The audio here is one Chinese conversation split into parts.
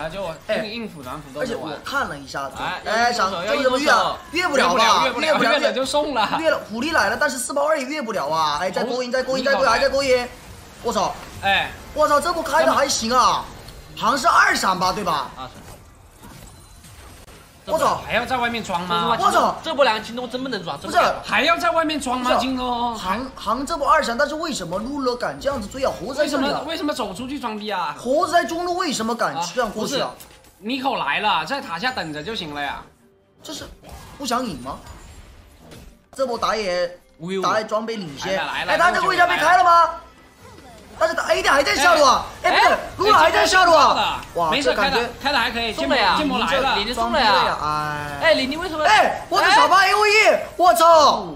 啊，就我硬硬辅软辅都而且我。看了一下子，哎哎，想要这怎么越啊？越不了吧？越不了，越不了，越了就送了。越了，狐狸来了，但是四包二也越不了啊！哎，再勾引，再勾引，再勾引，还在勾引！我操！哎，我操，这波开的还行啊，好像是二闪吧，对吧？啊，我操！还要在外面装吗？我操这波两个京东真不能装，不是还要在外面装吗？京东，行行这波二闪，但是为什么路乐敢这样子追啊？猴子在为什这里啊，么为什么走出去装逼啊？猴子在中路为什么敢啊这样过去啊？妮蔻来了，在塔下等着就行了呀。这是不想赢吗？这波打野打野装备领先，哎，他这个位置被开了吗？但是他 A 点还在下路啊，哎，路乐还在下路啊，哇，没事，开的这感觉开的还可以，进了呀进不来了。李，宁装送了呀。逼了呀，哎，哎，李宁为什么？哎，我的小八 A O E，我操！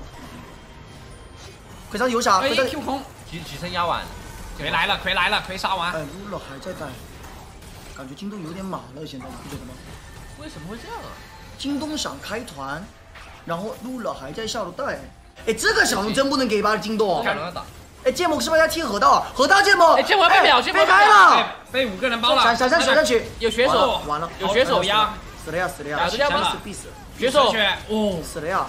葵上游侠，哎葵上，Q 空，举举升压完，葵来了，葵来了，葵杀完。哎，，露露还在带，感觉京东有点马了，现在你不觉得吗？为什么会这样啊？京东想开团，然后露露还在下路带，哎，这个小龙真不能给吧，京东。小。龙要打，哎，芥末是不是要踢河道？河道芥末，哎芥末被秒芥末被开了，哎，被五个人包了，闪闪闪闪上去，有血手完了，有血手压，死了呀死了呀，打得掉吗必死必死血手。血哦，死了呀！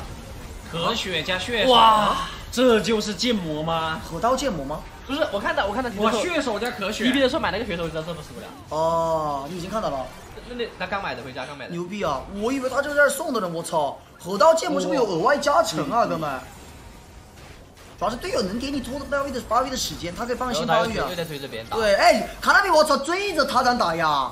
咳血加血，哇，这就是剑魔吗？河道剑魔吗？不是，我看到我看到哇，血手加咳血。一 B 的时候买那个血手，你知道这不死不了。哦，你已经看到了，那那他刚买的回家刚买的，牛逼啊！我以为他就是在送的呢，我操！河道剑魔是不是有额外加成啊，哥们？主要是队友能给你拖八位的发育的时间，他可以放心发育啊他又又。在推这边打，对，哎，卡纳比，我操，追着他敢打呀！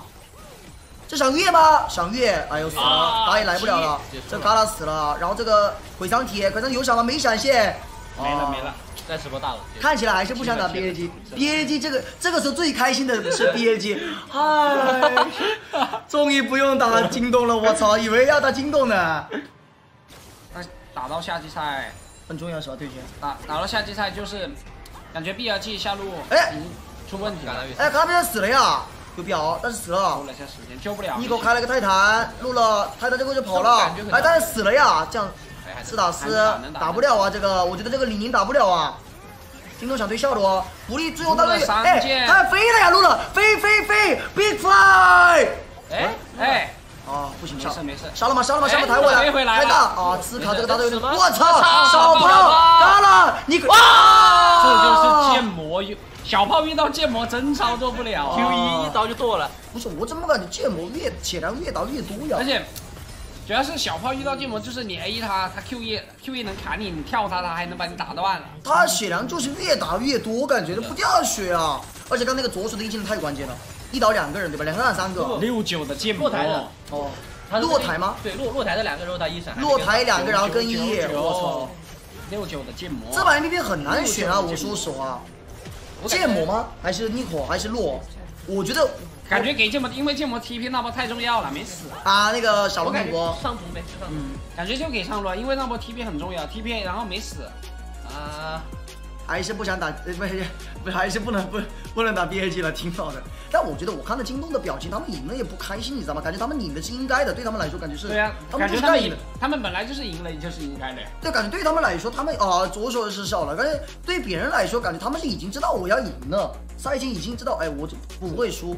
这想越吗？想越，哎呦死了，啊打也来不了了。了这嘎拉死了，然后这个毁伤铁，毁伤有闪吗？没闪现，哦没了没了。在直播大了，看起来还是不想打 B A G，B A G 这个这个时候最开心的是 B A G，嗨，终于不用打京东了，我操，以为要打京东呢。但打到夏季赛，很重要是吧，对决？打打了夏季赛就是感觉 BRG 下路哎出问题了，哎，卡纳比死了呀，有表，但是死了拖。了些时间，救不了。一狗开了个泰坦，录了泰坦这个就跑了哎，但是死了呀，这样哎还四打四打不了啊，这个我觉得这个李宁打不了啊。京东想推下路哦，狐狸最后大概录了三哎，件他飞了呀，露了飞飞飞，big fly。哎哎，啊，不行，杀没事没事杀了吗？杀了吗？哎杀了抬回来，飞回来了太大啊！刺卡这个打的有点，我操，操小炮小炮嘎了，你这哇就是剑魔遇小炮遇到剑魔真操作不了啊 Q 一一刀就剁了，不是，我怎么感觉剑魔越血量越打越多呀？而且主要是小炮遇到剑魔，就是你 A 他，他 Q 一 Q 一能砍你，你跳他，他还能把你打断。他血量就是越打越多，感觉都不掉血啊！而且刚那个左手的一技能太关键了，一刀两个人对吧？两个打三个，六九的剑魔落台的哦，他落台吗？对，落落台的两个，然后他一闪，落台两个，然后跟一，我操！六九的剑魔，这把 MVP 很难选啊！我说实话，剑魔吗？还是 Nico 还是洛？我觉得感觉给剑魔，因为剑魔 TP 那波太重要了，没死。啊，那个小龙女国，上中呗，嗯，感觉就给上路，因为那波 TP 很重要，TP 然后没死。啊，还是不想打，呃不是不还是不能不不能打 BAG 了，挺好的。但我觉得我看到京东的表情，他们赢了也不开心，你知道吗？感觉他们赢的是应该的，对他们来说感觉是，对呀、他们感觉他们赢就是该赢的。，他们本来就是赢了，就是应该的。对，感觉对他们来说，他们啊左手是少了，但是对别人来说，感觉他们是已经知道我要赢了，赛前已经知道，哎，我就不会输，